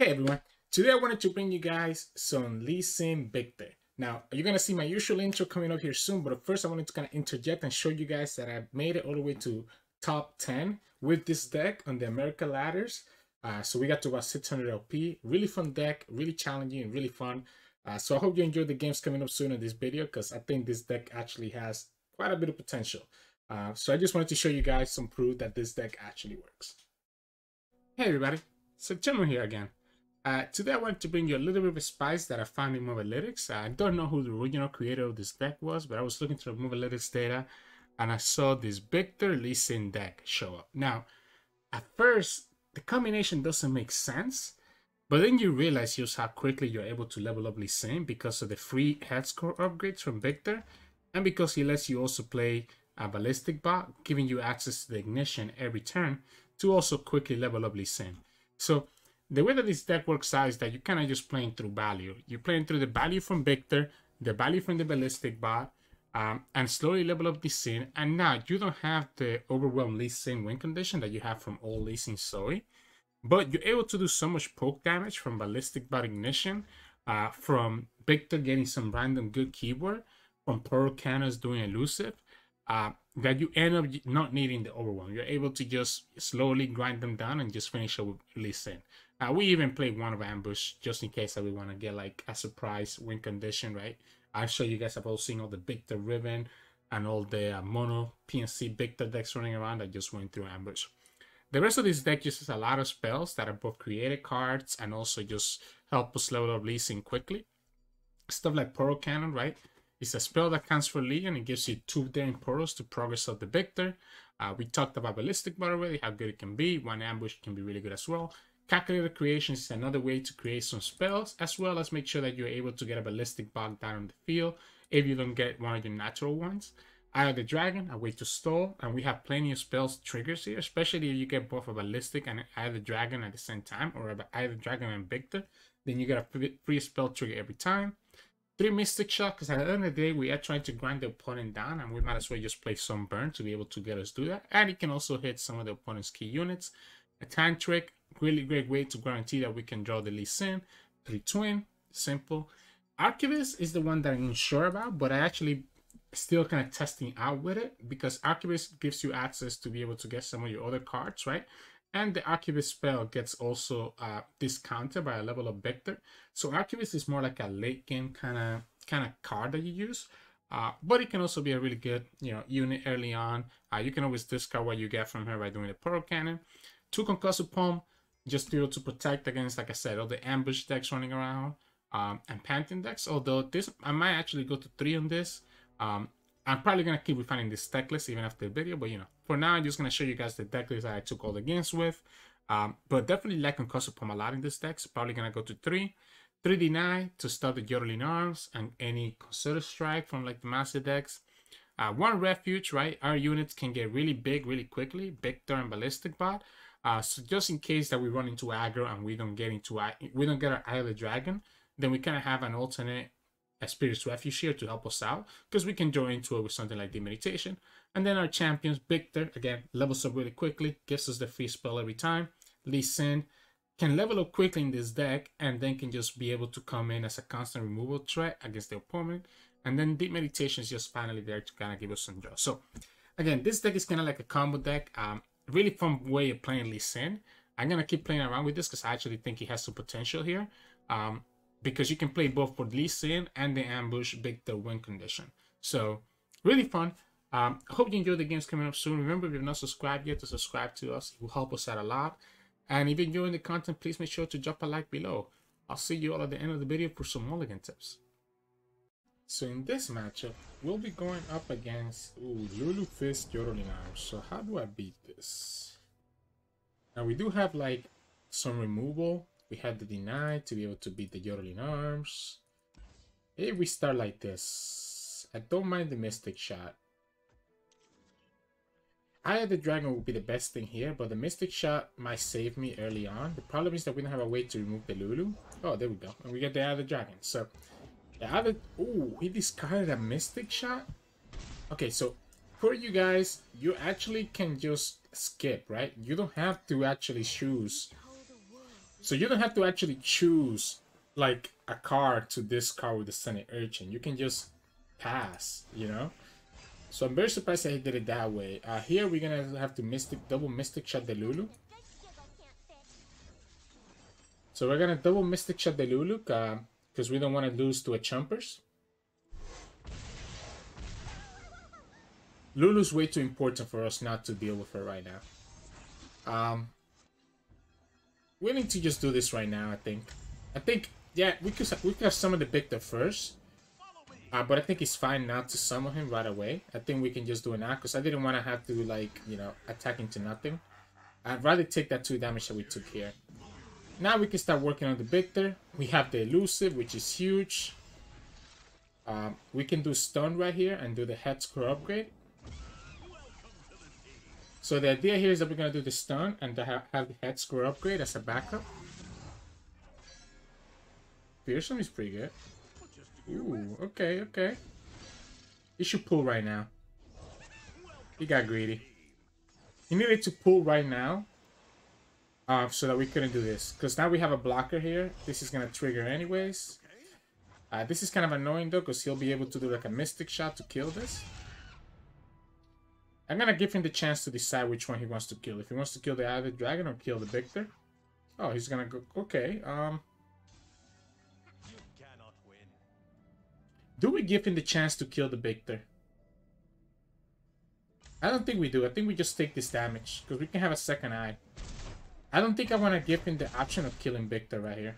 Hey everyone, today I wanted to bring you guys some Lee Sin Viktor. Now, you're going to see my usual intro coming up here soon, but first I wanted to kind of interject and show you guys that I made it all the way to top 10 with this deck on the America ladders. Uh, so we got to about 600 LP. Really fun deck, really challenging and really fun. Uh, so I hope you enjoyed the games coming up soon in this video because I think this deck actually has quite a bit of potential. Uh, so I just wanted to show you guys some proof that this deck actually works. Hey everybody, so Timur here again. Uh, today I wanted to bring you a little bit of spice that I found in Mobalytics. I don't know who the original creator of this deck was, but I was looking through Mobalytics data and I saw this Viktor Lee Sin deck show up. Now, at first, the combination doesn't make sense, but then you realize just how quickly you're able to level up Lee Sin because of the free Hexcore upgrades from Viktor, and because he lets you also play a ballistic bot, giving you access to the ignition every turn to also quickly level up Lee Sin. So the way that this deck works out is that you kind of just playing through value. You're playing through the value from Viktor, the value from the Ballistic Bot, um, and slowly level up the Sin. And now you don't have the overwhelm Lee Sin win condition that you have from all Lee Sin Zoe, but you're able to do so much poke damage from Ballistic Bot Ignition, uh, from Viktor getting some random good keyword, from Poro Cannons doing elusive, uh, that you end up not needing the overwhelm. You're able to just slowly grind them down and just finish up with Lee Sin. Uh, we even played one of ambush just in case that we want to get like a surprise win condition, right? I'll show you guys about seeing all the Viktor Riven and all the uh, mono PNC Viktor decks running around that just went through ambush. The rest of this deck uses a lot of spells that are both created cards and also just help us level up Lee quickly. Stuff like Poro Cannon, right? It's a spell that counts for Lee and it gives you two Daring Poros to progress up the Viktor. Uh, we talked about Ballistic Bot already, how good it can be. One ambush can be really good as well. Calculated creation is another way to create some spells, as well as make sure that you're able to get a ballistic bot down on the field if you don't get one of your natural ones. Eye of the Dragon, a way to stall, and we have plenty of spells triggers here, especially if you get both a ballistic and Eye of the Dragon at the same time, or Eye of the Dragon and Viktor, then you get a free spell trigger every time. Three Mystic Shot, because at the end of the day, we are trying to grind the opponent down, and we might as well just play some burn to be able to get us do that. And it can also hit some of the opponent's key units. A Tantric, really great way to guarantee that we can draw the least Sin. Three Twin, simple. Arquebus is the one that I'm unsure about, but I actually still kind of testing out with it because Arquebus gives you access to be able to get some of your other cards, right? And the Arquebus spell gets also uh, discounted by a level of Viktor. So Arquebus is more like a late game kind of kind of card that you use. Uh, but it can also be a really good, you know, unit early on. Uh, you can always discard what you get from her by doing the Poro Cannon. Two Concussive Palm, just able to protect against, like I said, all the ambush decks running around um, and Pantheon decks. Although this, I might actually go to three on this. Um, I'm probably gonna keep refining this deck list even after the video, but you know, for now, I'm just gonna show you guys the deck list that I took all the games with. Um, but definitely like Concussive Palm a lot in this deck. So probably gonna go to three. 3 deny to start the Yodeling Arms and any Concerted Strike from like the Master decks. Uh, one Refuge, right? Our units can get really big really quickly, Viktor and Ballistic Bot. Uh, so just in case that we run into aggro and we don't get into we don't get our Eye of the Dragon, then we kind of have an alternate a Spirit's Refuge here to help us out because we can join into it with something like the Meditation. And then our champions, Viktor, again, levels up really quickly, gives us the free spell every time. Lee Sin can level up quickly in this deck and then can just be able to come in as a constant removal threat against the opponent. And then Deep Meditation is just finally there to kind of give us some draw. So again, this deck is kind of like a combo deck. Um, really fun way of playing Lee Sin. I'm going to keep playing around with this because I actually think he has some potential here. Um, because you can play both for Lee Sin and the ambush Big Viktor win condition. So really fun. Um, I hope you enjoy the games coming up soon. Remember, if you're not subscribed yet, to subscribe to us. It will help us out a lot. And if you're enjoying the content, please make sure to drop a like below. I'll see you all at the end of the video for some mulligan tips. So in this matchup, we'll be going up against ooh, Lulu Fizz Yodeling Arms. So how do I beat this? Now we do have like some removal. We had the deny to be able to beat the Yodeling Arms. If we start like this, I don't mind the Mystic Shot. Of the Dragon would be the best thing here, but the Mystic Shot might save me early on. The problem is that we don't have a way to remove the Lulu. Oh, there we go. And we get the the Dragon. So oh, he discarded a Mystic Shot? Okay, so for you guys, you actually can just skip, right? You don't have to actually choose So you don't have to actually choose like a card to discard with the Sunny Urchin. You can just pass, you know? So I'm very surprised that he did it that way. Uh, here we're gonna have to Mystic double Mystic Shot the Lulu. So we're gonna double Mystic Shot the Lulu because we don't want to lose to a Chompers. Lulu's way too important for us not to deal with her right now. Um, we need to just do this right now, I think. I think, yeah, we could we could have summoned the Viktor first. Uh, but I think it's fine not to summon him right away. I think we can just do it now because I didn't want to have to, like, you know, attack into nothing. I'd rather take that 2 damage that we took here. Now we can start working on the Viktor. We have the Elusive, which is huge. Um, we can do Stun right here and do the Hexcore upgrade. So the idea here is that we're going to do the Stun and have, the Hexcore upgrade as a backup. Fearsome is pretty good. Ooh, okay, okay. He should pull right now. He got greedy. He needed to pull right now. Uh, so that we couldn't do this. Because now we have a blocker here. This is going to trigger anyways. Uh, this is kind of annoying though. Because he'll be able to do like a mystic shot to kill this. I'm going to give him the chance to decide which one he wants to kill. If he wants to kill the other dragon or kill the Viktor. Oh, he's going to go... Okay. Um... Do we give him the chance to kill the Viktor? I don't think we do. I think we just take this damage. Because we can have a second eye. I don't think I want to give him the option of killing Viktor right here.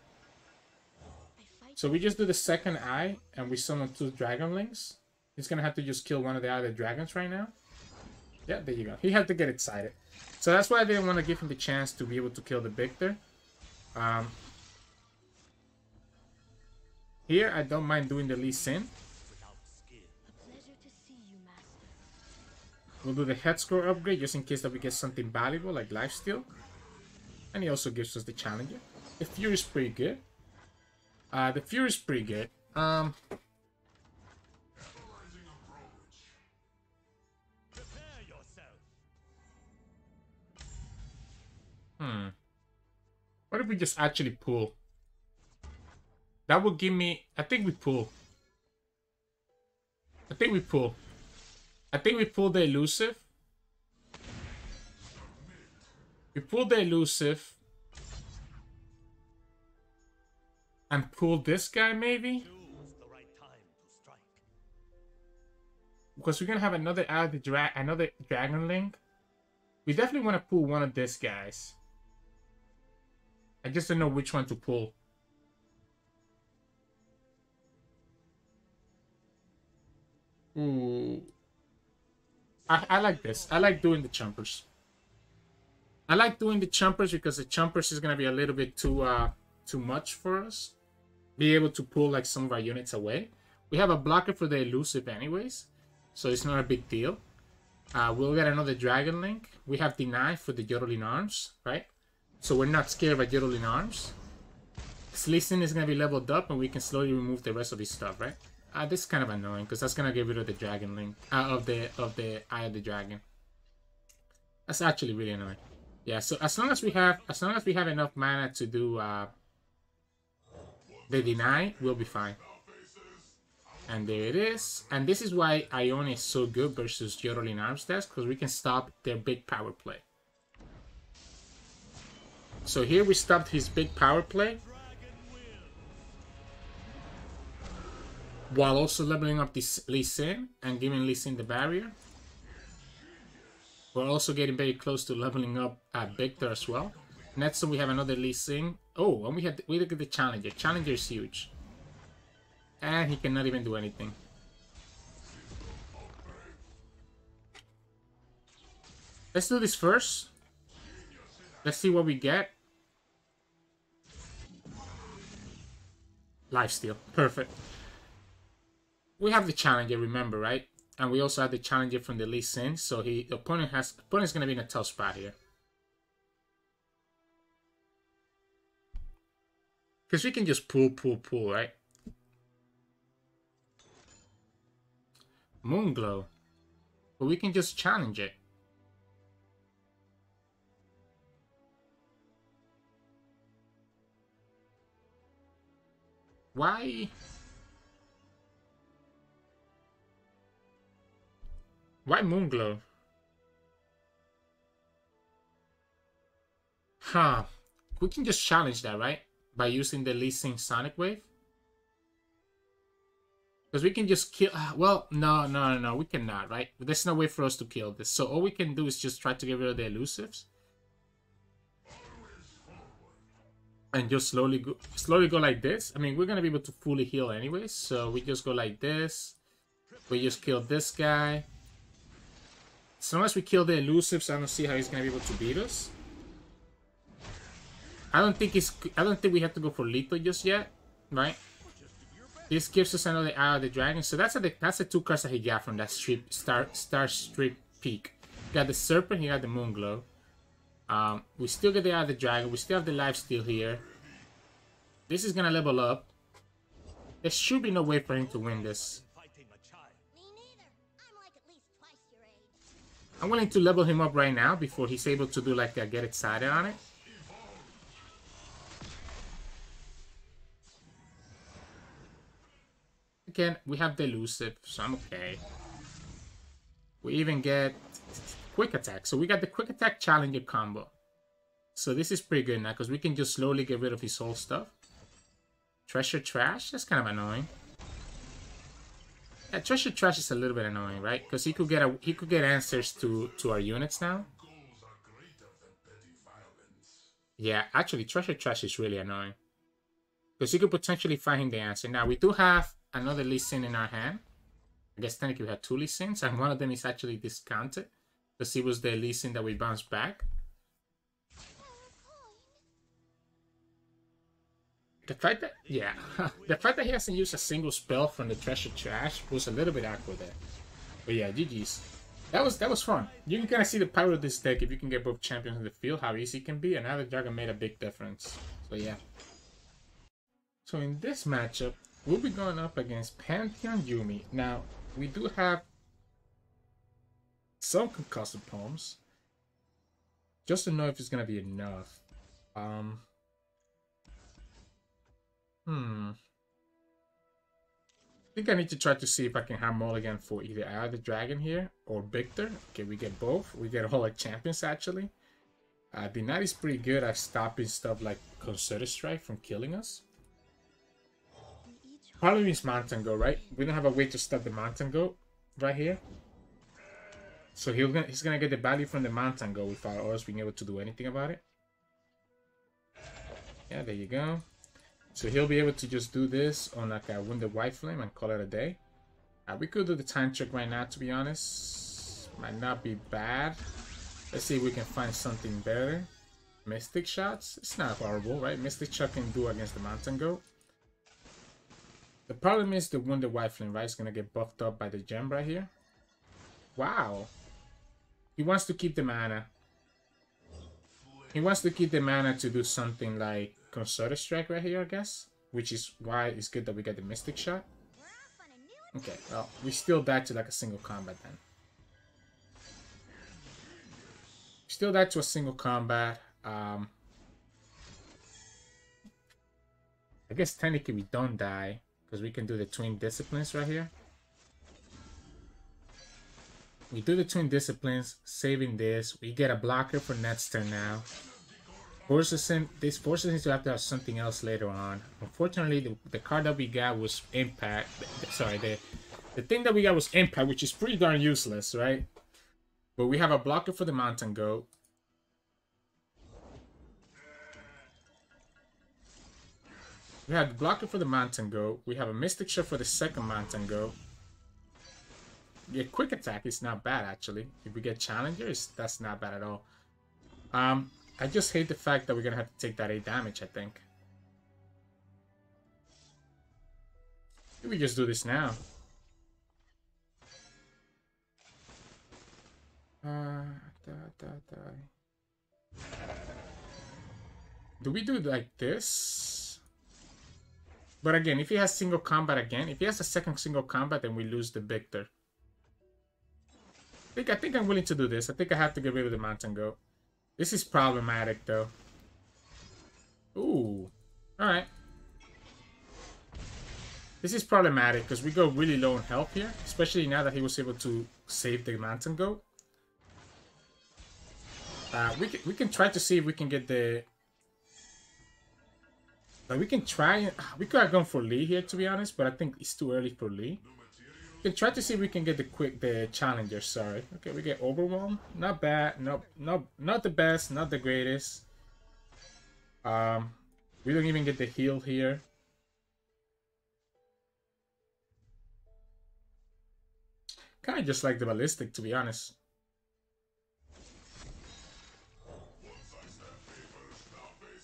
So we just do the second eye. And we summon two Dragonlings. He's going to have to just kill one of the other dragons right now. Yeah, there you go. He had to get excited. So that's why I didn't want to give him the chance to be able to kill the Viktor. Um, here, I don't mind doing the Lee Sin. We'll do the Hexcore upgrade just in case that we get something valuable like lifesteal. And he also gives us the challenger. The Fury is pretty good. Uh, the Fury is pretty good. Um, hmm. What if we just actually pull? That would give me... I think we pull. I think we pull. I think we pull the elusive. We pull the elusive. And pull this guy, maybe? Because we're gonna have another out of the dra another Dragonling. We definitely want to pull one of these guys. I just don't know which one to pull. Ooh. I, I like this. I like doing the chompers. I like doing the chompers because the chompers is gonna be a little bit too uh too much for us. Be able to pull like some of our units away. We have a blocker for the elusive anyways, so it's not a big deal. Uh, we'll get another Dragonling. We have Deny for the Yodeling Arms, right? So we're not scared of Yodeling Arms. Lee is going to be leveled up and we can slowly remove the rest of his stuff, right? Uh, this is kind of annoying because that's gonna get rid of the Dragonling uh, of the of the eye of the dragon. That's actually really annoying. Yeah, so as long as we have as long as we have enough mana to do uh, the deny, we'll be fine. And there it is. And this is why Ion is so good versus Yodeling Arms Test, because we can stop their big power play. So here we stopped his big power play. while also leveling up this Lee Sin and giving Lee Sin the barrier. We're also getting very close to leveling up at Viktor as well. Next we have another Lee Sin. Oh, and we had we look at the Challenger. Challenger is huge. And he cannot even do anything. Let's do this first. Let's see what we get. Lifesteal. Perfect we have the challenger, remember, right? And we also have the challenger from the Lee Sin, so he opponent has opponent's gonna be in a tough spot here. Because we can just pull, pull, pull, right? Moonglow. But we can just challenge it. Why? Why Moonglow? Huh. We can just challenge that, right? By using the Lee Sin Sonic Wave? Because we can just kill... Uh, well, no, no, no, no, we cannot, right? There's no way for us to kill this. So all we can do is just try to get rid of the elusives. And just slowly go, slowly go like this. I mean, we're going to be able to fully heal anyway. So we just go like this. We just kill this guy. As long as we kill the elusives, I don't see how he's to be able to beat us. I don't think it's. I don't think we have to go for lethal just yet, right? This gives us another Eye of the Dragon. So that's a that's the two cards that he got from that strip star star strip peak. He got the serpent, he got the moon glow. Um, we still get the Eye of the Dragon. We still have the life steal here. This is gonna level up. There should be no way for him to win this. I'm willing to level him up right now before he's able to do like a get excited on it. Again, we have the elusive, so I'm okay. We even get quick attack. So we got the quick attack challenger combo. So this is pretty good now because we can just slowly get rid of his whole stuff. Treasure trash, that's kind of annoying. Yeah, treasure trash is a little bit annoying, right? Because he could get a he could get answers to to our units now. Yeah, actually, treasure trash is really annoying because he could potentially find him the answer. Now we do have another Lee Sin in our hand. I guess technically we had two Lee Sins, and one of them is actually discounted because it was the Lee Sin that we bounced back. The fact that, yeah, the fact that he hasn't used a single spell from the treasure trash was a little bit awkward there. But yeah, GG's. That was that was fun. You can kind of see the power of this deck if you can get both champions in the field, how easy it can be, and now the Dragon made a big difference. So yeah. So in this matchup, We'll be going up against Pantheon Yuumi. Now, we do have some Concussive Palms. Just to know if it's going to be enough. Um, hmm. I think I need to try to see if I can have mulligan for either Eye the Dragon here or Viktor. Okay, we get both. We get all like champions actually. Uh, the knight is pretty good at stopping stuff like Concerted Strike from killing us. Probably means mountain goat, right? We don't have a way to stop the mountain goat right here. So he'll he's gonna get the value from the mountain goat without us being able to do anything about it. Yeah, there you go. So he'll be able to just do this on like a wounded white flame and call it a day. Uh, we could do the time trick right now, to be honest. Might not be bad. Let's see if we can find something better. Mystic shots. It's not horrible, right? Mystic shot can do against the mountain goat. The problem is the Wounded White Flame, right? Is gonna get buffed up by the gem right here. Wow. He wants to keep the mana. He wants to keep the mana to do something like Concerted Strike right here, I guess. Which is why it's good that we get the Mystic Shot. Okay, well, we still back to like a single combat then. Still die to a single combat. Um, I guess technically we don't die. Because we can do the twin disciplines right here. We do the twin disciplines, saving this. We get a blocker for next turn now. Forces him, this forces him to have to have something else later on. Unfortunately, the, the card that we got was Impact. Sorry, the, the thing that we got was Impact, which is pretty darn useless, right? But we have a blocker for the Mountain Goat. We have Blocker for the Mountain Goat. We have a Mystic Shot for the second Mountain Goat. Yeah, Quick Attack is not bad, actually. If we get Challengers, that's not bad at all. Um, I just hate the fact that we're to have to take that 8 damage, I think. we just do this now. Uh, da, da, da. Do we do like this? But again, if he has single combat again, if he has a second single combat, then we lose the Viktor. I think, I think I'm willing to do this. I think I have to get rid of the Mountain Goat. This is problematic, though. Ooh. Alright. This is problematic because we go really low in health here, especially now that he was able to save the mountain goat. Uh, we can we can try to see if we can get the. Like we can try. We could have gone for Lee here to be honest, but I think it's too early for Lee. Can try to see if we can get the quick the challenger. Sorry. Okay, we get overwhelmed. Not bad. No, not not the best. Not the greatest. Um, we don't even get the heal here. Kind of just like the ballistic, to be honest.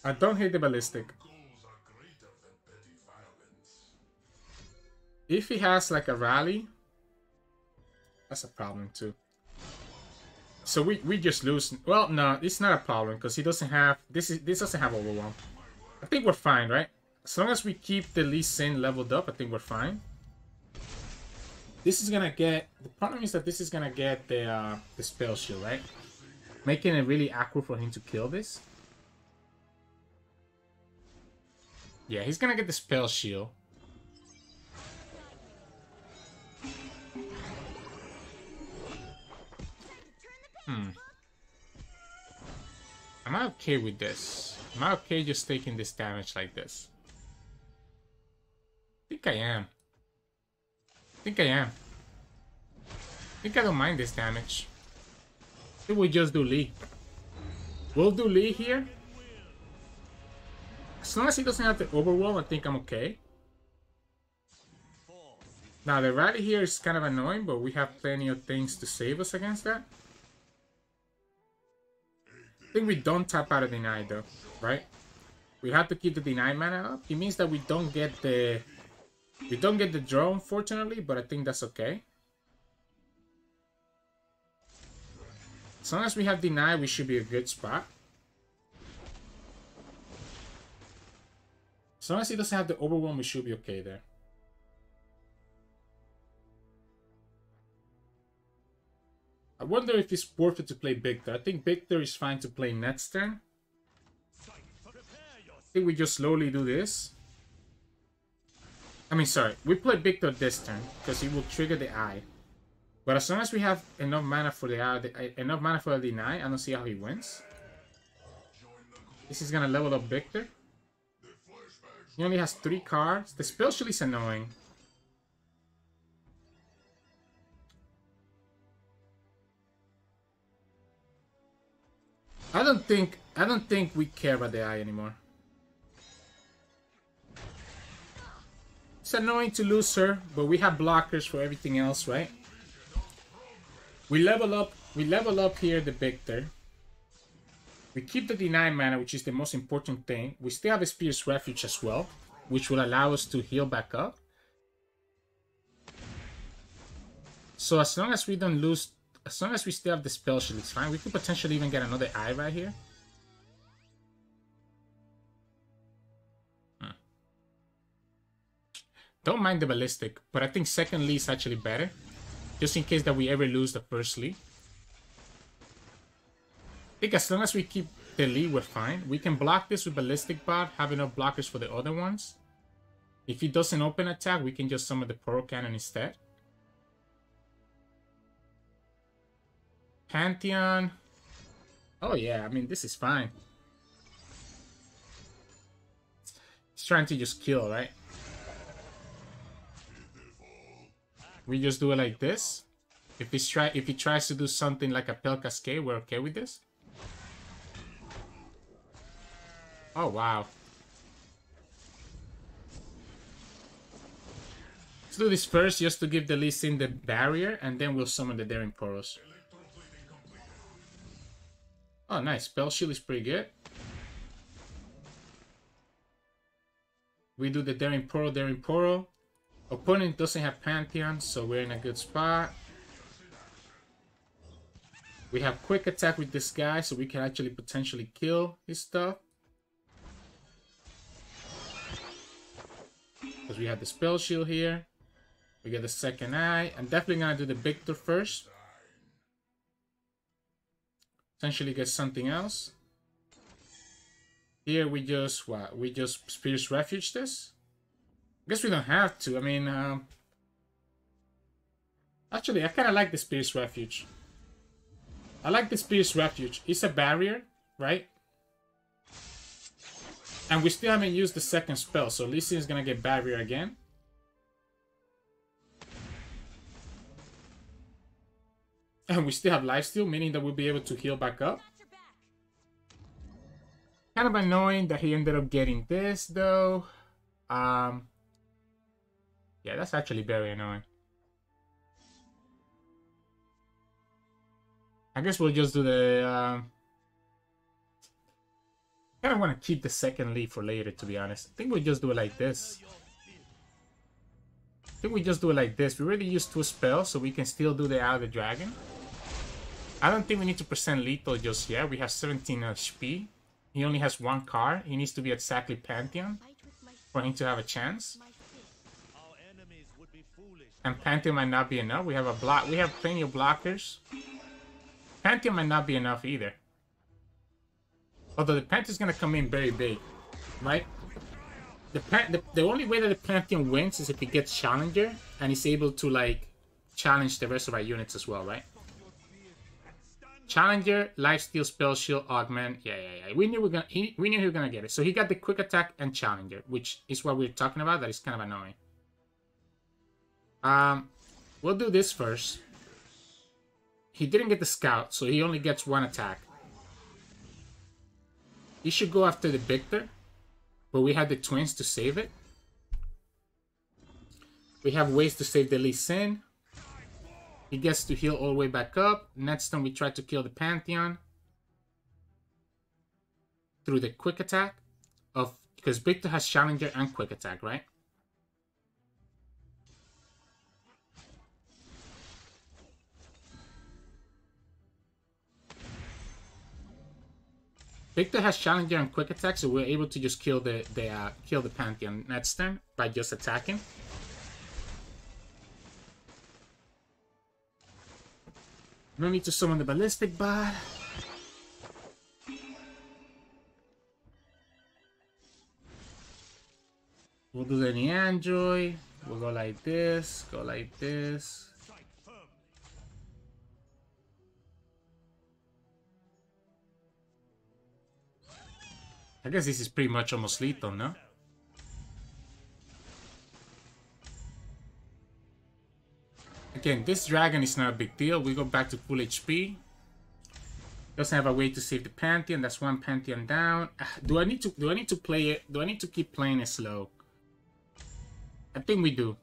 I don't hate the ballistic. If he has like a rally, that's a problem too. So we, we just lose. Well, no, it's not a problem because he doesn't have this. Is this doesn't have overwhelm. I think we're fine, right? As long as we keep the Lee Sin leveled up, I think we're fine. This is gonna get the problem is that this is gonna get the uh, the spell shield, right? Making it really awkward for him to kill this. Yeah, he's gonna get the spell shield. Hmm. Am I okay with this? Am I okay just taking this damage like this? I think I am. I think I am. I think I don't mind this damage. I we just do Lee. We'll do Lee here. As long as he doesn't have the overwhelm, I think I'm okay. Now the rally here is kind of annoying, but we have plenty of things to save us against that. I think we don't tap out of deny though, right? We have to keep the deny mana up. It means that we don't get the we don't get the draw unfortunately, but I think that's okay. As long as we have deny, we should be a good spot. As long as he doesn't have the overwhelm, we should be okay there. Wonder if it's worth it to play Viktor. I think Viktor is fine to play next turn. I think we just slowly do this. I mean, sorry. We play Viktor this turn because he will trigger the eye. But as long as we have enough mana for the eye, the, uh, enough mana for the deny, I don't see how he wins. This is gonna level up Viktor. He only has three cards. The spell shield is annoying. I don't think I don't think we care about the eye anymore. It's annoying to lose her, but we have blockers for everything else, right? We level up we level up here the Viktor. We keep the deny mana, which is the most important thing. We still have a Spirit's Refuge as well, which will allow us to heal back up. So as long as we don't lose as long as we still have the spell shield, it's fine. We could potentially even get another eye right here. Hmm. Don't mind the ballistic, but I think second Lee is actually better. Just in case that we ever lose the first Lee. I think as long as we keep the Lee, we're fine. We can block this with Ballistic Bot, have enough blockers for the other ones. If he doesn't open attack, we can just summon the Poro Cannon instead. Pantheon. Oh yeah, I mean, this is fine. He's trying to just kill, right? We just do it like this. If he's try if he tries to do something like a Pale Cascade, we're okay with this. Oh wow. Let's do this first just to give the Lee Sin the barrier and then we'll summon the Daring Poros. Oh, nice. Spell Shield is pretty good. We do the Daring Poro, Daring Poro. Opponent doesn't have Pantheon, so we're in a good spot. We have quick attack with this guy, so we can actually potentially kill his stuff. Because we have the spell shield here. We get the second eye. I'm definitely gonna do the Viktor first. Essentially get something else. Here we just what? We just Spirit's Refuge this. I guess we don't have to. I mean, um, actually, I kind of like the Spirit's Refuge. I like the Spirit's Refuge. It's a barrier, right? And we still haven't used the second spell, so Lee Sin is gonna get barrier again. And we still have lifesteal, meaning that we'll be able to heal back up. Kind of annoying that he ended up getting this, though. Um, yeah, that's actually very annoying. I guess we'll just do the... I kind of want to keep the second leaf for later, to be honest. I think we'll just do it like this. I think we just do it like this. We already used two spells, so we can still do the Eye of the Dragon. I don't think we need to present lethal just yet. We have 17 HP. He only has one car. He needs to be exactly Pantheon for him to have a chance. And Pantheon might not be enough. We have a block. We have plenty of blockers. Pantheon might not be enough either. Although the Pantheon's gonna come in very big, right? The, the the only way that the Pantheon wins is if he gets Challenger and he's able to like challenge the rest of our units as well, right? Challenger, Lifesteal, Spell Shield, Augment. Yeah, yeah, yeah. We knew we are gonna. He, we knew he was gonna get it. So he got the Quick Attack and Challenger, which is what we are talking about. That is kind of annoying. Um, we'll do this first. He didn't get the Scout, so he only gets one attack. He should go after the Viktor, but we had the Twins to save it. We have ways to save the Lee Sin. He gets to heal all the way back up. Next time we try to kill the Pantheon. Through the quick attack of because Viktor has Challenger and quick attack, right? Viktor has Challenger and quick attack, so we're able to just kill the the uh, kill the Pantheon next turn by just attacking. No need to summon the ballistic bot. We'll do the Neandroid. We'll go like this, go like this. I guess this is pretty much almost lethal, no? Again, this dragon is not a big deal. We go back to full HP. Doesn't have a way to save the Pantheon. That's one Pantheon down. Ah, do I need to do I need to play it? Do I need to keep playing it slow? I think we do.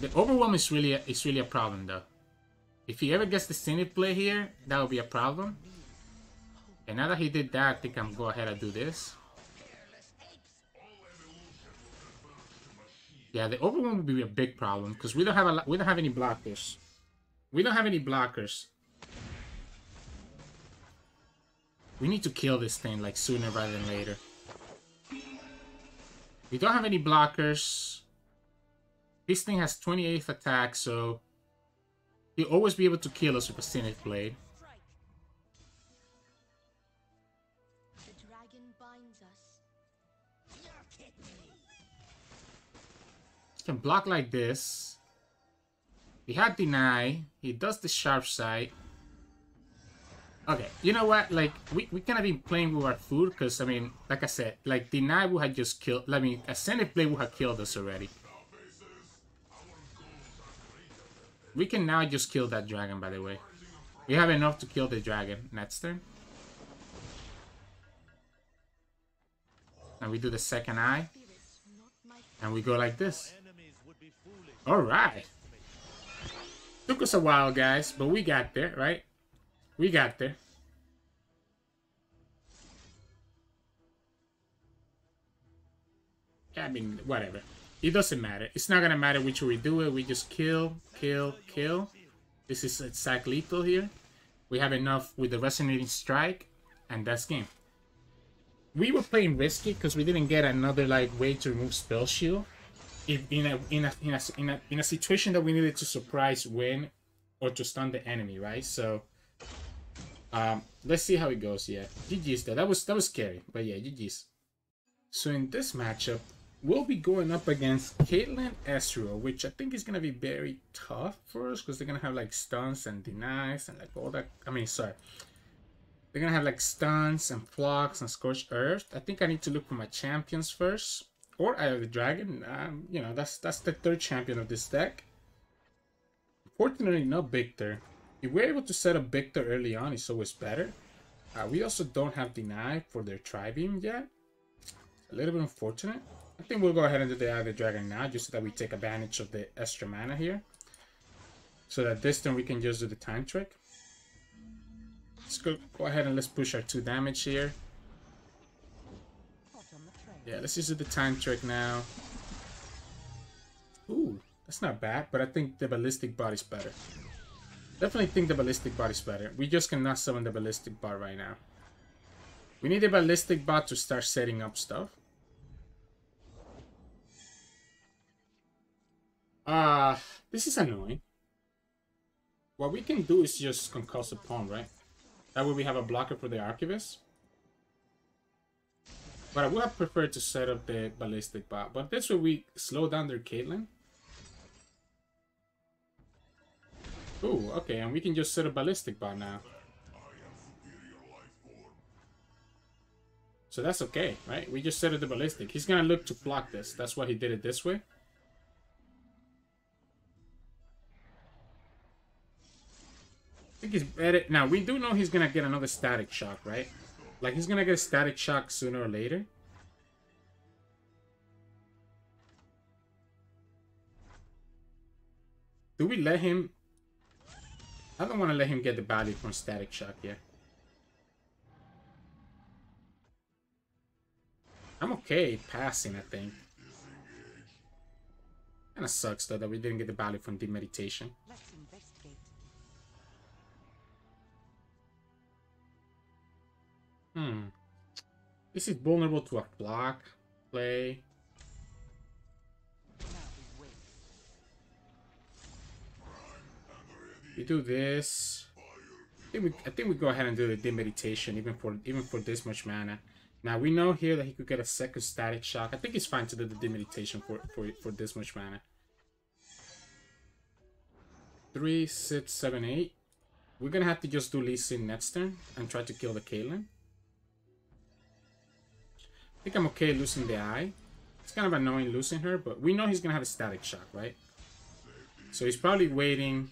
The overwhelm is really a, is really a problem though. If he ever gets the Zenith play here, that would be a problem. And now that he did that, I think I'm go ahead and do this. Yeah, the overwhelm would be a big problem because we don't have a we don't have any blockers. We don't have any blockers. We need to kill this thing like sooner rather than later. We don't have any blockers. This thing has 28th attack, so he'll always be able to kill us with a Zenith Blade. Can block like this. We had deny. He does the sharp side. Okay, you know what? Like, we, we cannot be playing with our food because, I mean, like I said, like, deny would have just killed... I mean, a Zenith Blade would have killed us already. We can now just kill that dragon, by the way. We have enough to kill the dragon next turn. And we do the second eye. And we go like this. Alright. Took us a while, guys, but we got there, right? We got there. I mean, whatever. It doesn't matter. It's not gonna matter which way we do it. We just kill, kill, kill. This is exact lethal here. We have enough with the resonating strike, and that's game. We were playing risky because we didn't get another like way to remove spell shield if in a in a in a in a in a situation that we needed to surprise win or to stun the enemy, right? So Um, let's see how it goes. Yeah, GG's though. That was that was scary, but yeah, GG's. So in this matchup, we'll be going up against Caitlyn Ezreal, which I think is gonna be very tough for us because they're gonna have like stuns and denies and like all that. I mean, sorry. They're gonna have like stuns and flocks and scorched earth. I think I need to look for my champions first. Or Eye of the Dragon. Um, you know, that's that's the third champion of this deck. Fortunately, not Viktor. If we're able to set up Viktor early on, it's always better. Uh, we also don't have Deny for their Tri-Beam yet. A little bit unfortunate. I think we'll go ahead and do the Eye of the Dragon now, just so that we take advantage of the extra mana here. So that this turn we can just do the time trick. Let's go, go ahead and let's push our 2 damage here. Yeah, let's just do the time trick now. Ooh, that's not bad, but I think the ballistic body's better. Definitely think the ballistic body's better. We just cannot summon the ballistic bot right now. We need a ballistic bot to start setting up stuff. Ah, uh, this is annoying. What we can do is just concuss a pawn, right? That way we have a blocker for the Archivist. But I would have preferred to set up the Ballistic Bot. But this way we slow down their Caitlyn. Ooh, okay, and we can just set a Ballistic Bot now. So that's okay, right? We just set it the Ballistic. He's gonna look to block this. That's why he did it this way. I think he's better. Now, we do know he's to get another static shock, right? Like, he's to get a static shock sooner or later. Do we let him... I don't want to let him get the value from static shock yet. I'm okay passing, I think. Kinda sucks though that we didn't get the value from deep meditation. Hmm. This is vulnerable to a block, play. We do this. I think we, I think we go ahead and do the meditation even for even for this much mana. Now we know here that he could get a second static shock. I think it's fine to do the meditation for for for this much mana. Three, six, seven, eight. We're gonna have to just do Lee Sin next turn and try to kill the Caitlyn think I'm okay losing the eye. It's kind of annoying losing her, but we know he's going to have a static shock, right? So he's probably waiting.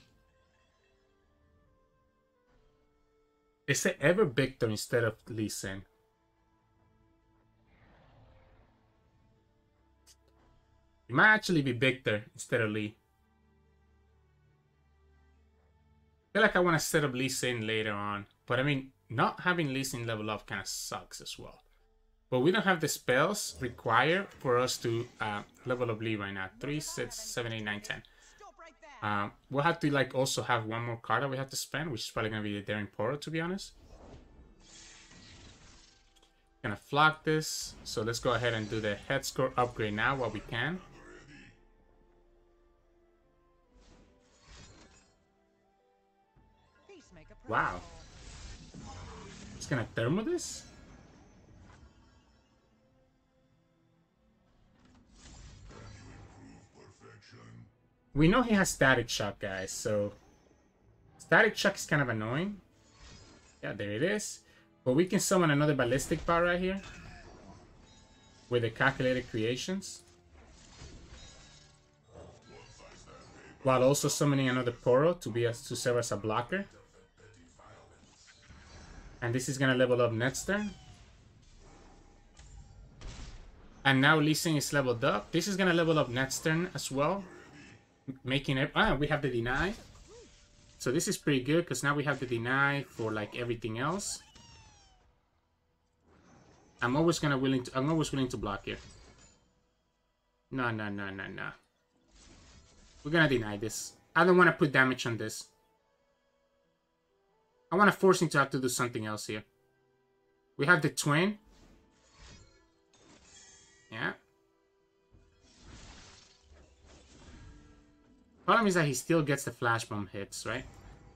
Is it ever Viktor instead of Lee Sin? It might actually be Viktor instead of Lee. I feel like I want to set up Lee Sin later on. But I mean, not having Lee Sin level up kind of sucks as well. But we don't have the spells required for us to uh, level up Lee right now. 3, 6, 7, 8, 9, 10. Um, we'll have to like also have one more card that we have to spend, which is probably going to be the Daring Poro, to be honest. Gonna flock this. So let's go ahead and do the Hexcore upgrade now while we can. Wow. It's gonna thermo this? We know he has Static Shock, guys, so... Static Shock is kind of annoying. Yeah, there it is. But we can summon another Ballistic Bot right here. With the Calculated Creations. While also summoning another Poro to be as, to serve as a blocker. And this is gonna level up next turn. And now Lee Sin is leveled up. This is gonna level up next turn as well making it. Ah, we have the deny. So this is pretty good because now we have the deny for like everything else. I'm always gonna willing to. I'm always willing to block here. No, no, no, no, no. We're gonna deny this. I don't want to put damage on this. I want to force him to have to do something else here. We have the twin. Yeah. Problem is that he still gets the flash bomb hits, right?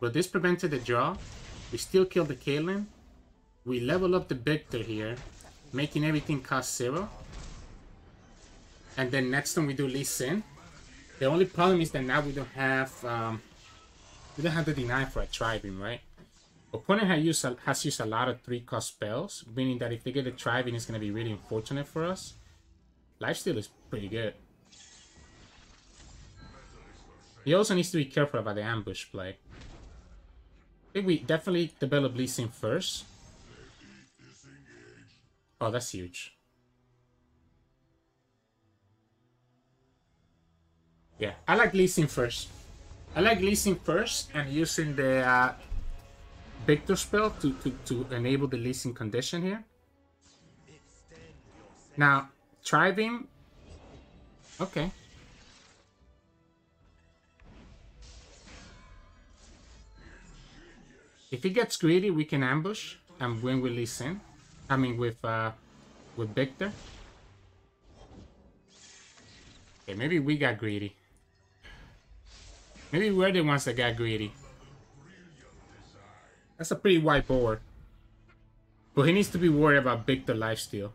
But this prevented the draw. We still kill the Caitlyn. We level up the Viktor here, making everything cost zero. And then next time we do Lee Sin. The only problem is that now we don't have um, we don't have the deny for a Tri-Beam, right? Opponent has used a, has used a lot of three cost spells, meaning that if they get a Tri-Beam, it's gonna be really unfortunate for us. Lifesteal is pretty good. He also needs to be careful about the ambush play. I think we definitely develop Lee Sin first. Oh, that's huge. Yeah, I like Lee Sin first. I like Lee Sin first and using the uh, Viktor spell to, to, to enable the Lee Sin condition here. Now, Tri-Beam. Okay. If he gets greedy, we can ambush and win with Lee Sin. I mean, with uh, with Viktor. Okay, maybe we got greedy. Maybe we're the ones that got greedy. That's a pretty wide board. But he needs to be worried about Viktor lifesteal.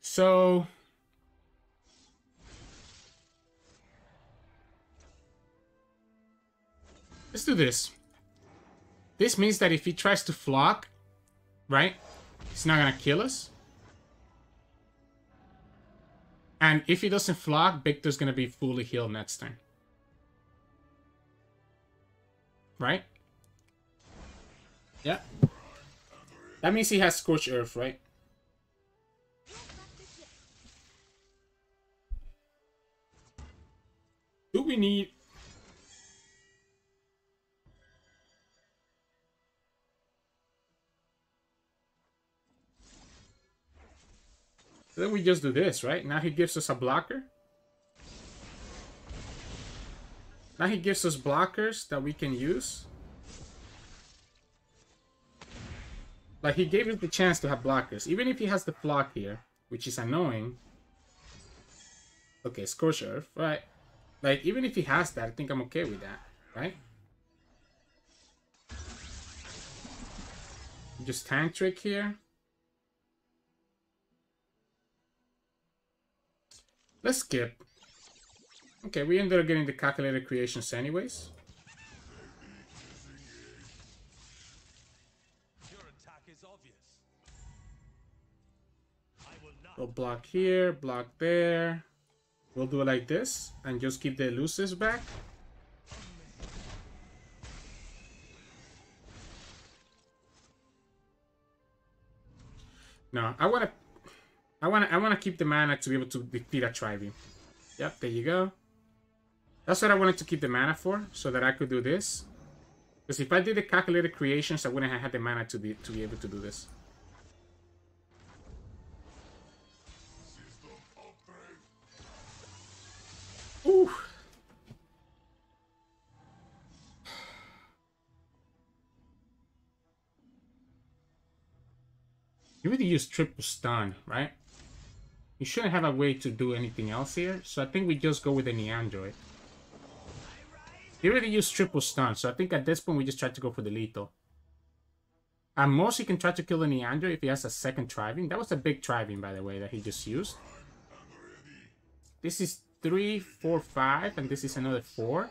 So... Let's do this. This means that if he tries to flock, right, he's not gonna kill us. And if he doesn't flock, Viktor's gonna be fully healed next turn. Right? Yeah. That means he has Scorch Earth, right? Do we need... Then we just do this, right? Now he gives us a blocker. Now he gives us blockers that we can use. Like, he gave us the chance to have blockers. Even if he has the block here, which is annoying. Okay, Scorch Earth, right? Like, even if he has that, I think I'm okay with that, right? Just Tantric here. Let's skip. Okay, we ended up getting the calculated creations anyways. We'll block here, block there. We'll do it like this and just keep the elusives back. No, I want to I want to I want to keep the mana to be able to defeat a Tri-Beam. Yep, there you go. That's what I wanted to keep the mana for, so that I could do this. Because if I did the calculated creations, I wouldn't have had the mana to be to be able to do this. Ooh. You really use triple stun, right? You shouldn't have a way to do anything else here, so I think we just go with the Neandroid. He already used triple stun, so I think at this point we just try to go for the lethal. At most, he can try to kill the Neandroid if he has a second Tri-Beam. That was a big Tri-Beam, by the way, that he just used. This is three, four, five, and this is another four.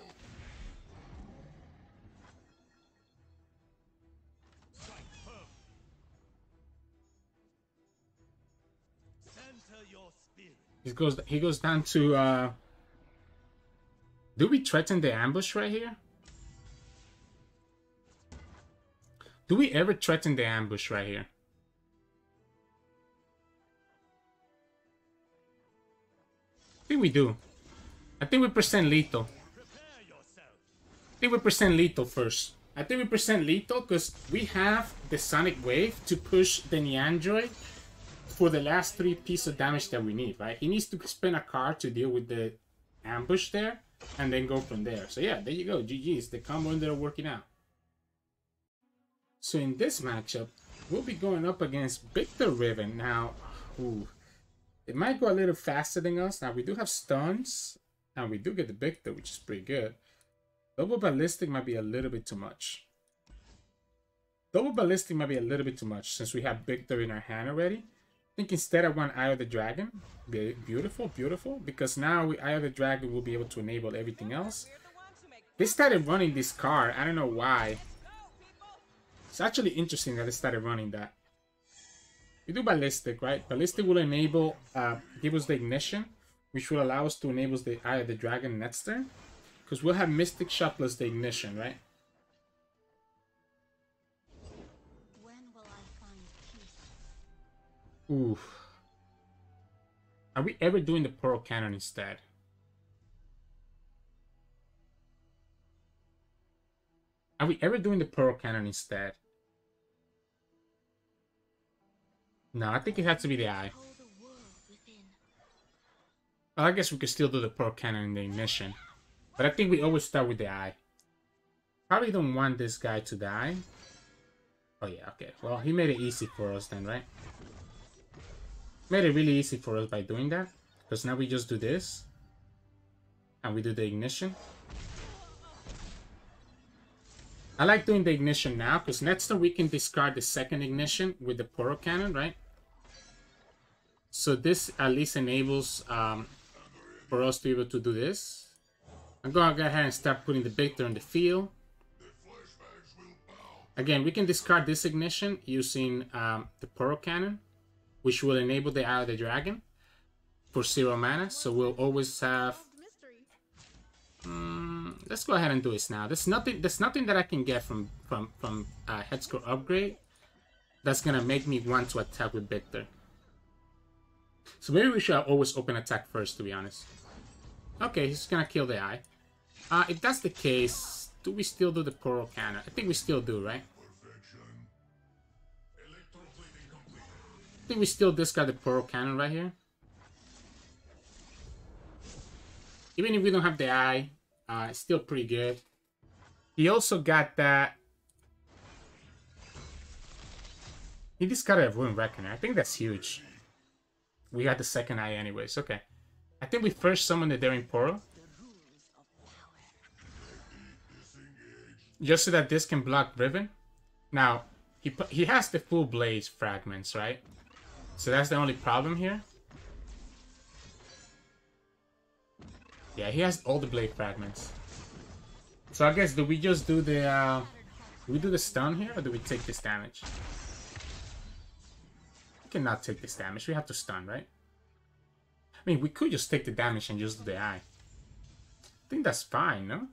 He goes he goes down to uh Do we threaten the ambush right here? Do we ever threaten the ambush right here? I think we do. I think we present lethal. I think we present lethal first. I think we present lethal because we have the Sonic Wave to push the Neandroid for the last three pieces of damage that we need, right? He needs to spend a card to deal with the ambush there, and then go from there. So yeah, there you go. GG's. The combo ended up working out. So in this matchup, we'll be going up against Viktor Riven. Now, ooh, it might go a little faster than us. Now, we do have stuns. And we do get the Viktor, which is pretty good. Double Ballistic might be a little bit too much. Double Ballistic might be a little bit too much since we have Viktor in our hand already. I think instead I want Eye of the Dragon. Be beautiful, beautiful. Because now we Eye of the Dragon will be able to enable everything else. They started running this card. I don't know why. It's actually interesting that they started running that. We do Ballistic, right? Ballistic will enable, uh, give us the Ignition, which will allow us to enable the Eye of the Dragon next turn. Because we'll have Mystic Shot plus the Ignition, right? Ooh. Are we ever doing the Poro Cannon instead? Are we ever doing the Poro Cannon instead? No, I think it has to be the eye. Well, I guess we could still do the Poro Cannon in the ignition. But I think we always start with the eye. Probably don't want this guy to die. Oh yeah, okay. Well, he made it easy for us then, right? Made it really easy for us by doing that. Because now we just do this. And we do the ignition. I like doing the ignition now, because next turn we can discard the second ignition with the Poro Cannon, right? So this at least enables um, for us to be able to do this. I'm to go ahead and start putting the Viktor in the field. Again, we can discard this ignition using um, the Poro Cannon which will enable the Eye of the Dragon for zero mana. So we'll always have. Um, let's go ahead and do this now. There's nothing. There's nothing that I can get from from from uh, Hexcore upgrade that's gonna make me want to attack with Viktor. So maybe we should always open attack first, to be honest. Okay, he's gonna kill the eye. Uh, if that's the case, do we still do the Poro Cannon? I think we still do, right? I think we still discard the Poro Cannon right here. Even if we don't have the eye, uh, it's still pretty good. He also got that... He discarded a Ruin Reckoner. I think that's huge. We got the second eye anyways. Okay. I think we first summoned the Daring Poro. Just so that this can block Riven. Now, he, he has the full Blade fragments, right? So that's the only problem here. Yeah, he has all the blade fragments. So I guess do we just do the uh, do we do the stun here or do we take this damage? We cannot take this damage. We have to stun, right? I mean, we could just take the damage and use the eye. I think that's fine, no?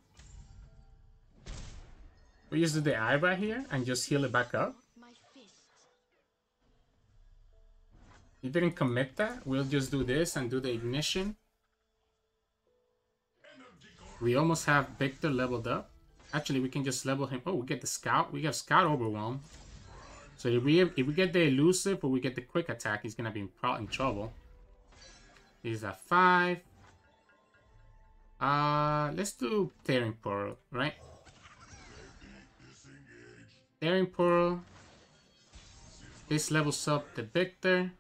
We just do the eye right here and just heal it back up. He didn't commit that. We'll just do this and do the ignition. We almost have Viktor leveled up. Actually, we can just level him. Oh, we get the scout. We have scout overwhelm. So if we if we get the elusive or we get the quick attack, he's gonna be in, in trouble. He's at five. Uh, let's do Daring Poro, right? Daring Poro. This levels up the Viktor.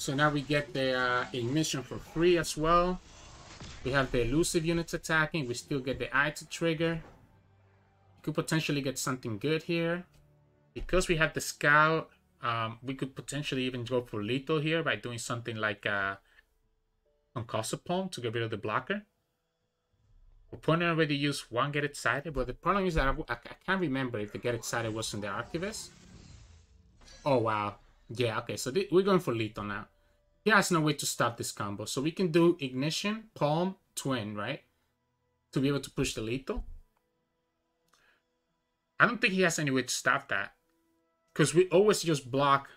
So now we get the uh, ignition for free as well. We have the elusive units attacking. We still get the eye to trigger. We could potentially get something good here. Because we have the scout, um, we could potentially even go for lethal here by doing something like uh, Concussive Palm to get rid of the blocker. Opponent already used one Get Excited, but the problem is that I, I can't remember if the Get Excited was in the Archivist. Oh, wow. Yeah, okay, so we're going for lethal now. He has no way to stop this combo. So we can do Ignition, Palm, Twin, right? To be able to push the lethal. I don't think he has any way to stop that. Because we always just block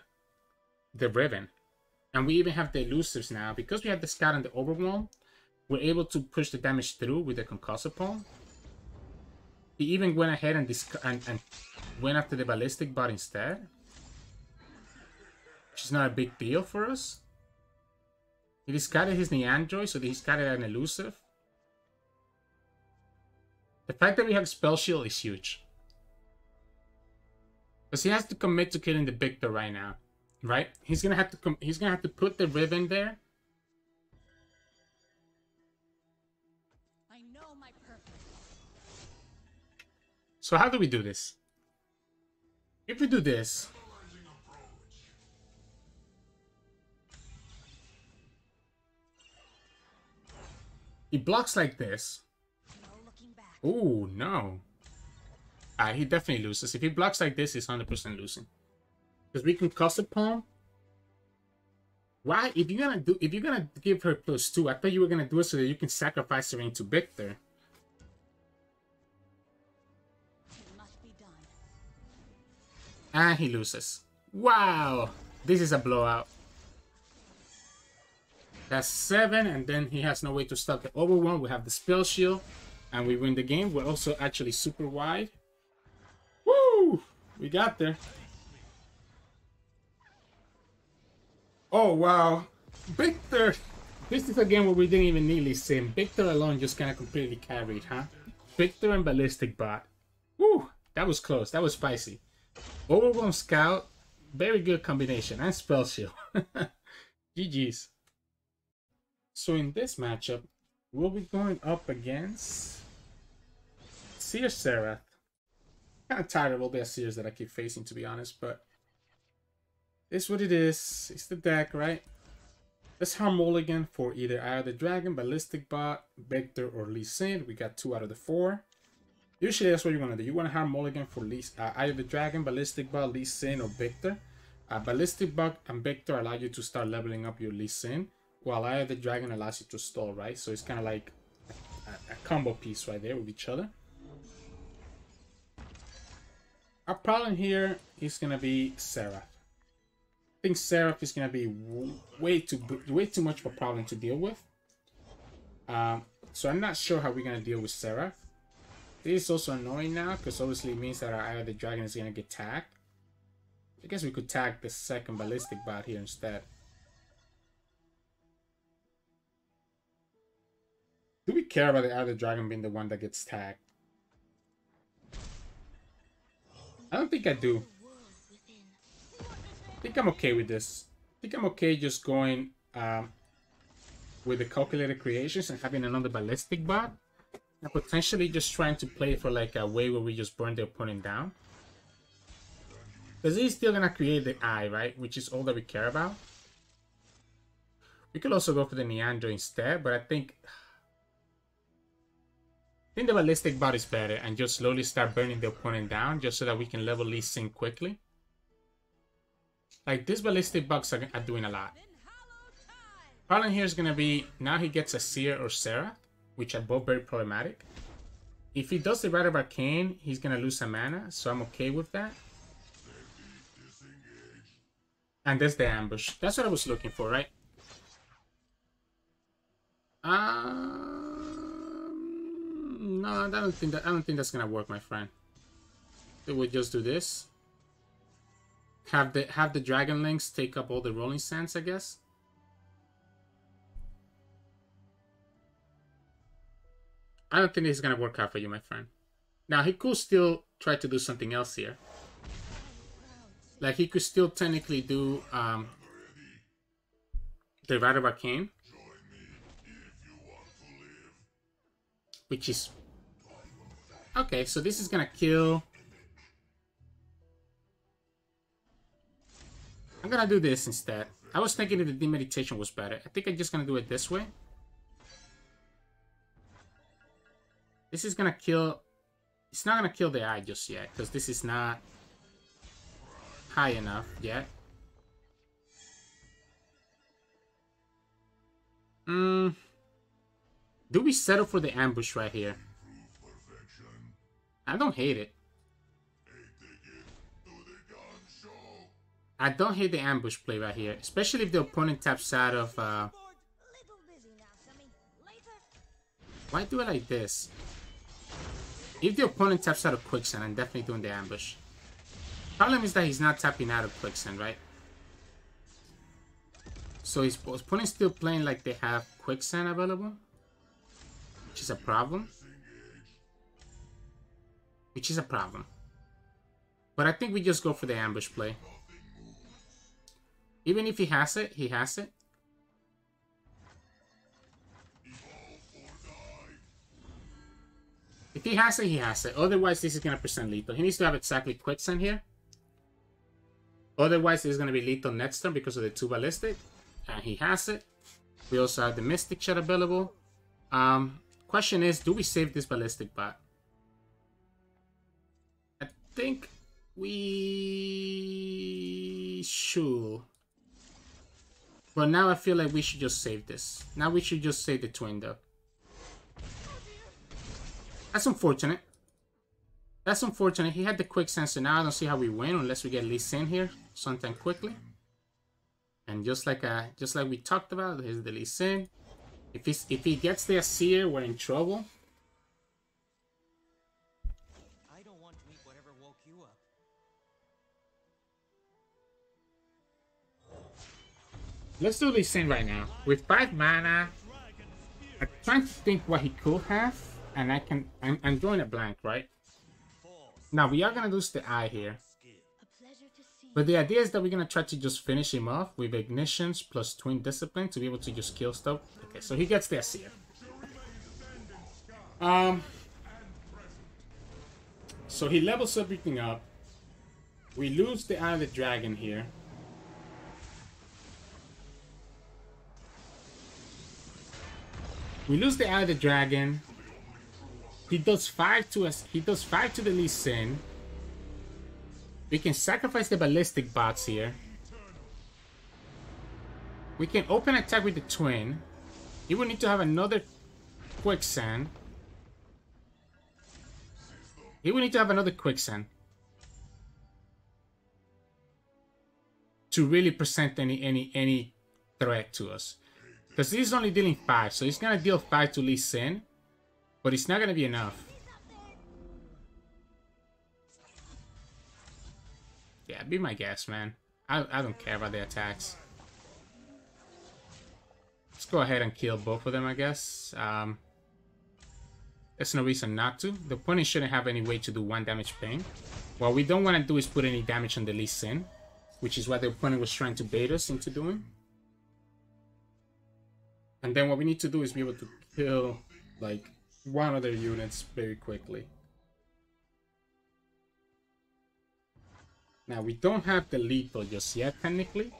the Riven. And we even have the elusives now. Because we have the Scout and the Overwhelm, we're able to push the damage through with the Concussive Palm. He even went ahead and, and, and went after the Ballistic Bot instead She's is not a big deal for us. He discarded his Neandroid, so he discarded an Elusive. The fact that we have Spell Shield is huge. Because he has to commit to killing the Viktor right now. Right? He's gonna have to he's gonna have to put the ribbon there. I know my purpose. So how do we do this? If we do this, he blocks like this. Oh no. Ah, he definitely loses. If he blocks like this, he's 100% losing. Because we can custom palm. Why? If you're gonna do, if you're gonna give her plus two, I thought you were gonna do it so that you can sacrifice her into Viktor. And he loses. Wow! This is a blowout. That's seven, and then he has no way to stop the overwhelm. We have the spell shield, and we win the game. We're also actually super wide. Woo! We got there. Oh, wow. Viktor! This is a game where we didn't even nearly sim. Viktor alone just kind of completely carried, huh? Viktor and Ballistic Bot. Woo! That was close. That was spicy. Overwhelm Scout, very good combination, and Spell Shield. GG's. So in this matchup, we'll be going up against Azir Xerath. Kind of tired of all the Azirs that I keep facing, to be honest, but it's what it is. It's the deck, right? Let's harm Mulligan for either Eye of the Dragon, Ballistic Bot, Viktor, or Lee Sin. We got two out of the four. Usually that's what you want to do. You want to have Mulligan for Lee, uh, either the Dragon, Ballistic Bot, Lee Sin, or Viktor. Uh, Ballistic Bot and Viktor allow you to start leveling up your Lee Sin, while Eye of the Dragon allows you to stall, right? So it's kind of like a, a, combo piece right there with each other. Our problem here is going to be Xerath. I think Xerath is going to be way too way too much of a problem to deal with. Um, so I'm not sure how we're going to deal with Xerath. This is also annoying now, because obviously it means that our Eye of the Dragon is going to get tagged. I guess we could tag the second Ballistic Bot here instead. Care about the other Dragon being the one that gets tagged? I don't think I do. I think I'm okay with this. I think I'm okay just going um, with the calculated creations and having another ballistic bot. And potentially just trying to play for like a way where we just burn the opponent down. Because he's still going to create the eye, right? Which is all that we care about. We could also go for the Neandro instead, but I think... Think the Ballistic Bot is better and just slowly start burning the opponent down just so that we can level Lee Sin quickly. Like, these Ballistic Bugs are, are doing a lot. Problem here is going to be, now he gets a Azir or Xerath which are both very problematic. If he does the Rite of Arcane, he's gonna lose some mana, so I'm okay with that. And there's the ambush. That's what I was looking for, right? Um, no, I don't think that I don't think that's gonna work, my friend. So we just do this. Have the have the Dragonlings take up all the rolling sands, I guess. I don't think this is to work out for you, my friend. Now, he could still try to do something else here. Like, he could still technically do um, the Rite Arcane. Which is... Okay, so this is to kill... I'm to do this instead. I was thinking that the Demeditation was better. I think I'm just to do it this way. This is gonna kill... It's not gonna kill the eye just yet, because this is not high enough yet. Mm. Do we settle for the ambush right here? I don't hate it. I don't hate the ambush play right here, especially if the opponent taps out of... Uh... Why do it like this? If the opponent taps out of Quicksand, I'm definitely doing the ambush. Problem is that he's not tapping out of Quicksand, right? So his opponent's still playing like they have Quicksand available. Which is a problem. Which is a problem. But I think we just go for the ambush play. Even if he has it, he has it. If he has it, he has it. Otherwise, this is going to present lethal. He needs to have exactly Quicksand here. Otherwise, it's going to be lethal next turn because of the two ballistic. And he has it. We also have the Mystic Shot available. Um, question is, do we save this ballistic bot? I think we should. But now I feel like we should just save this. Now we should just save the twin though. That's unfortunate. That's unfortunate. He had the quick sensor. Now I don't see how we win unless we get Lee Sin here sometime quickly. And just like uh, just like we talked about, here's the Lee Sin. If he's if he gets the Azir, we're in trouble. I don't want to eat whatever woke you up. Let's do this thing right now. With five mana, I'm trying to think what he could have, and I can I'm, I'm drawing a blank, right? Now we are gonna lose the eye here. But the idea is that we're gonna try to just finish him off with ignitions plus twin discipline to be able to just kill stuff. Okay, so he gets the. Um So he levels everything up. We lose the Eye of the Dragon here. We lose the Eye of the Dragon. He does five to us. He does five to the Lee Sin. We can sacrifice the ballistic bots here. We can open attack with the twin. He will need to have another quicksand. He will need to have another quicksand. To really present any any any threat to us. Because he's only dealing 5, so he's gonna deal 5 to Lee Sin. But it's not gonna be enough. Yeah, be my guess, man. I, I don't care about the attacks. Let's go ahead and kill both of them, I guess. Um, there's no reason not to. The opponent shouldn't have any way to do one damage pain. What we don't want to do is put any damage on the Lee Sin, which is what the opponent was trying to bait us into doing. And then what we need to do is be able to kill, like, one of their units very quickly. Now, we don't have the lethal just yet, technically.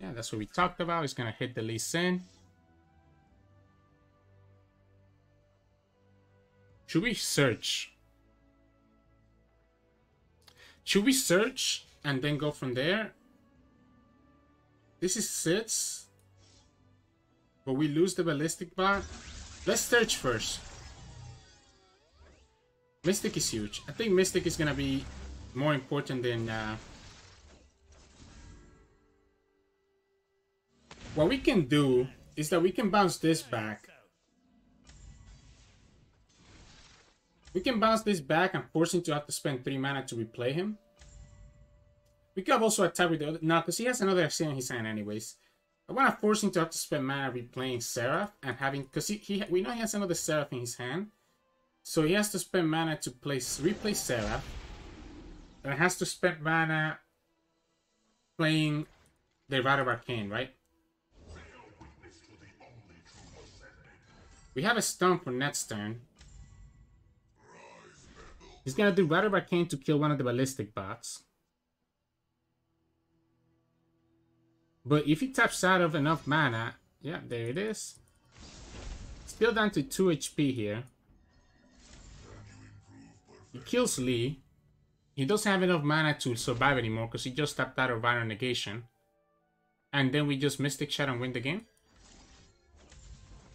Yeah, that's what we talked about. He's going to hit the Lee Sin. Should we search? Should we search and then go from there? This is six. But we lose the ballistic bot. Let's search first. Mystic is huge. I think Mystic is gonna be more important than... Uh... What we can do is that we can bounce this back. We can bounce this back and force him to have to spend 3 mana to replay him. We could have also attack with the other... No, because he has another X in his hand anyways. I want to force him to have to spend mana replaying Xerath and having... Because he, he, we know he has another Xerath in his hand. So he has to spend mana to place replay Xerath and has to spend mana playing the Rite of Arcane, right? We have a stun for next turn. He's gonna do Rite of Arcane to kill one of the ballistic bots. But if he taps out of enough mana, yeah, there it is. Still down to 2 HP here. He kills Lee. He doesn't have enough mana to survive anymore because he just tapped out of Iron Negation. And then we just Mystic Shot and win the game.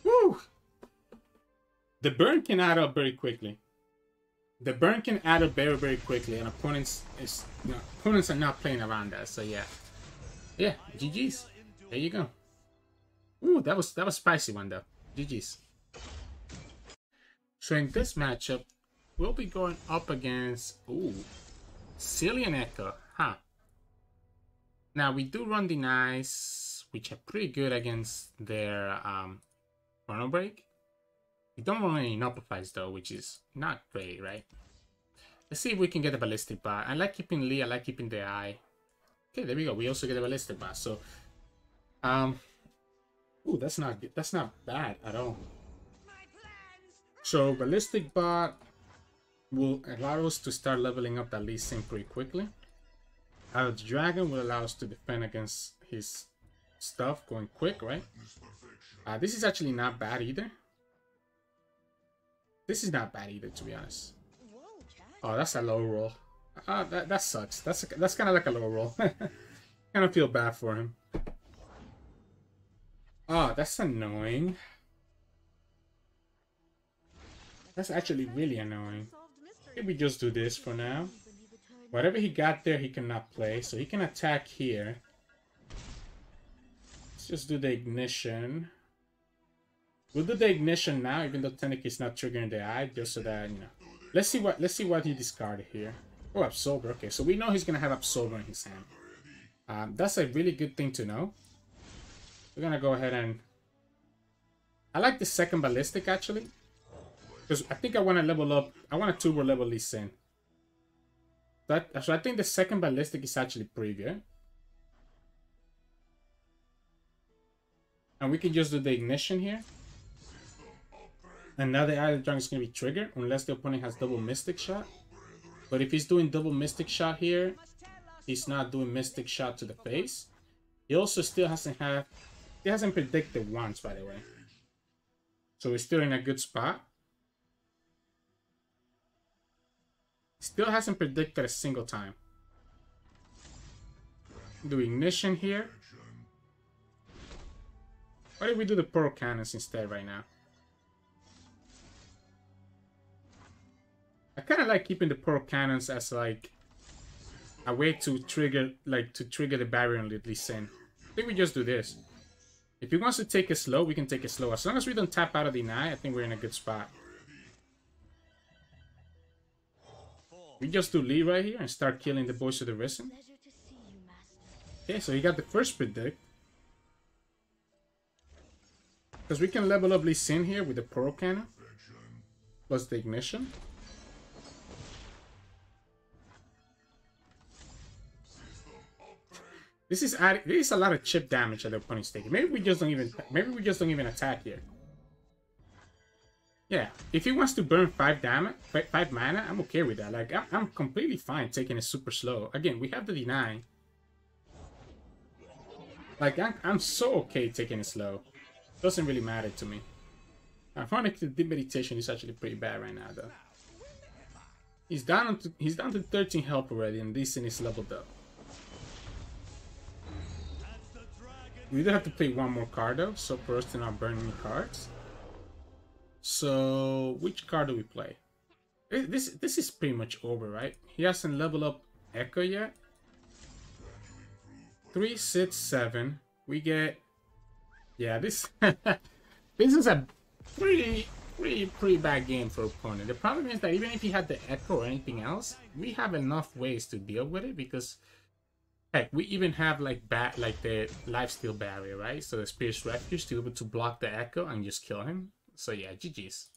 Woo! The burn can add up very quickly. The burn can add up very, very quickly, and opponents is you know, opponents are not playing around that. So yeah, yeah, GG's. There you go. Ooh, that was that was spicy one though. GG's. So in this matchup, we'll be going up against ooh Zilean Ekko, huh? Now we do run denies, which are pretty good against their um, chrono break. We don't run any Nopeifies though, which is not great, right? Let's see if we can get a ballistic bar. I like keeping Lee, I like keeping the eye. Okay, there we go. We also get a ballistic bar. So, um, ooh, that's not. That's not bad at all. So Ballistic Bot will allow us to start leveling up that Lee Sin pretty quickly. Our Dragon will allow us to defend against his stuff going quick, right? Uh, this is actually not bad either. This is not bad either, to be honest. Oh, that's a low roll. Uh, that, that sucks. That's a, that's kind of like a low roll. kind of feel bad for him. Oh, that's annoying. That's actually really annoying. Maybe just do this for now. Whatever he got there, he cannot play. So he can attack here. Let's just do the ignition. We'll do the ignition now, even though technically is not triggering the eye, just so that, you know. Let's see what let's see what he discarded here. Oh, Absolver. Okay, so we know he's gonna have Absolver in his hand. Um, that's a really good thing to know. We're gonna go ahead and... I like the second Ballistic, actually. Because I think I want to level up... I want to turbo level Lee Sin. That, so I think the second Ballistic is actually pretty good. And we can just do the ignition here. And now the of Dragon is going to be triggered unless the opponent has double Mystic Shot. But if he's doing double Mystic Shot here, he's not doing Mystic Shot to the face. He also still hasn't had he hasn't predicted once, by the way. So we're still in a good spot. Still hasn't predicted a single time. Do ignition here. Why did we do the Poro Cannons instead right now? I kind of like keeping the Poro Cannons as like a way to trigger like to trigger the barrier on Lee Sin. I think we just do this. If he wants to take it slow, we can take it slow. As long as we don't tap out of deny, I think we're in a good spot. We just do Lee right here and start killing the boys of the Risen. Okay, so he got the first predict. Because we can level up Lee Sin here with the Poro Cannon. Plus the Ignition. This is adding, this is a lot of chip damage that the opponent's taking. Maybe we just don't even maybe we just don't even attack here. Yeah, if he wants to burn five damage, five mana, I'm okay with that. Like I'm, completely fine taking it super slow. Again, we have the deny. Like I'm, so okay taking it slow. Doesn't really matter to me. I Ironically, the meditation is actually pretty bad right now, though. He's down to he's down to 13 health already, and this thing is leveled up. We do have to play one more card though, so for us to not burn any cards. So which card do we play? Eh, this this is pretty much over, right? He hasn't leveled up Ekko yet. Three, six, seven. We get yeah, this this is a pretty pretty pretty bad game for opponent. The problem is that even if he had the Ekko or anything else, we have enough ways to deal with it because Heck, we even have like bat like the lifesteal barrier, right? So the Spirit's Refuge to be able to block the Ekko and just kill him. So yeah, GG's.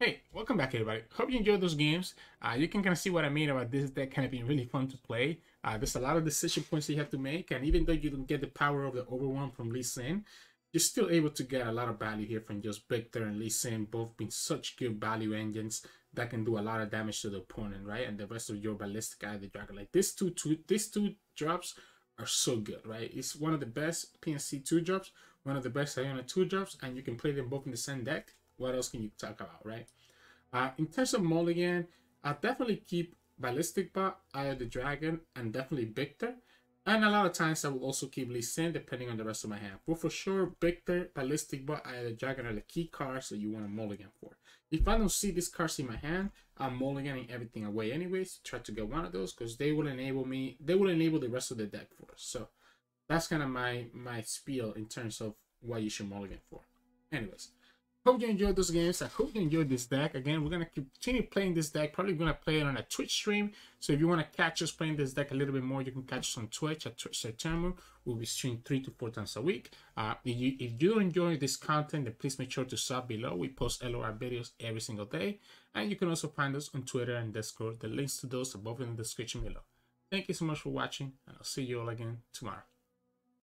Hey, welcome back everybody. Hope you enjoyed those games. Uh, you can kind of see what I mean about this deck kind of being really fun to play. Uh, there's a lot of decision points you have to make, and even though you don't get the power of the Overwhelm from Lee Sin, you're still able to get a lot of value here from just Viktor and Lee Sin, both being such good value engines that can do a lot of damage to the opponent, right? And the rest of your ballistic eye, the dragon. Like these two, two these two drops are so good, right? It's one of the best PNC two drops, one of the best Ionia two drops, and you can play them both in the same deck. What else can you talk about, right? Uh, in terms of mulligan, I definitely keep Ballistic Bot, Eye of the Dragon, and definitely Viktor. And a lot of times I will also keep Lee Sin depending on the rest of my hand. But for sure, Viktor, Ballistic Bot, Eye of the Dragon are the key cards that you want to mulligan for. If I don't see these cards in my hand, I'm mulliganing everything away anyways. Try to get one of those because they will enable me. They will enable the rest of the deck for us. So that's kind of my my spiel in terms of what you should mulligan for. Anyways, Hope you enjoyed those games. I hope you enjoyed this deck. Again, we're going to continue playing this deck. Probably going to play it on a Twitch stream. So if you want to catch us playing this deck a little bit more, you can catch us on Twitch at Twitch Sirturmund. We'll be streaming three to four times a week. Uh, if, you, if you enjoy this content, then please make sure to sub below. We post LOR videos every single day. And you can also find us on Twitter and Discord. The links to those above in the description below. Thank you so much for watching, and I'll see you all again tomorrow.